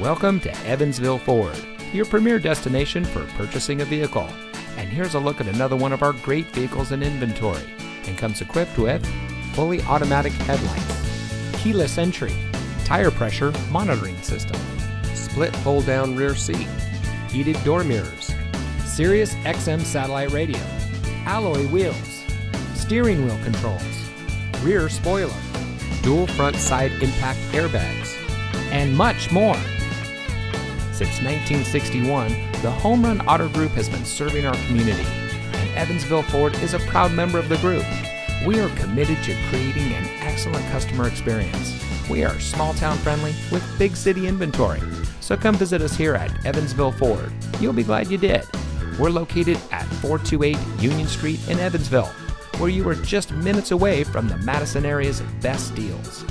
Welcome to Evansville Ford, your premier destination for purchasing a vehicle. And here's a look at another one of our great vehicles in inventory and comes equipped with fully automatic headlights, keyless entry, tire pressure monitoring system, split fold down rear seat, heated door mirrors, Sirius XM satellite radio, alloy wheels, steering wheel controls, rear spoiler, dual front side impact airbags, and much more. Since 1961, the Home Run Auto Group has been serving our community, and Evansville Ford is a proud member of the group. We are committed to creating an excellent customer experience. We are small town friendly with big city inventory. So come visit us here at Evansville Ford. You'll be glad you did. We're located at 428 Union Street in Evansville, where you are just minutes away from the Madison area's best deals.